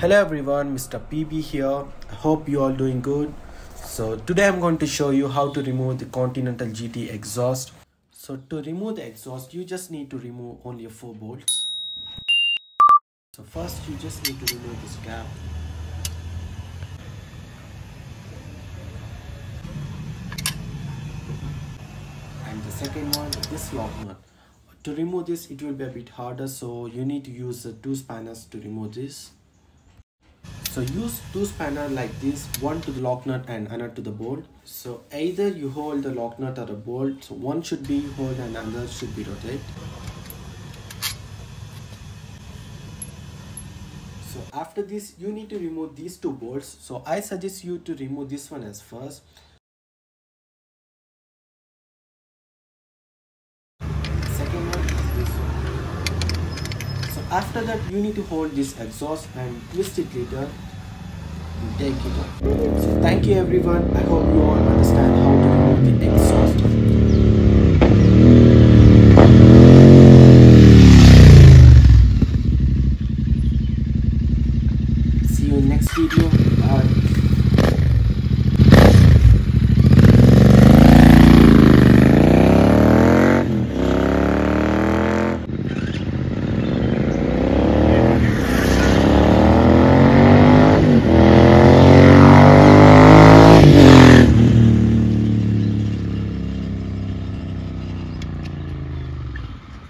hello everyone mr pb here. I hope you all doing good. So today i'm going to show you how to remove the continental gt exhaust. So to remove the exhaust you just need to remove only four bolts. So first you just need to remove this cap and the second one this lock nut. To remove this it will be a bit harder so you need to use the two spanners to remove this so use two spanner like this one to the lock nut and another to the bolt. So either you hold the lock nut or the bolt. So one should be hold and another should be rotate. So after this you need to remove these two bolts. So i suggest you to remove this one as first second one is this one so after that you need to hold this exhaust and twist it later and take it off. So thank you everyone. I hope you all understand how to remove the exhaust. See you in next video. Bye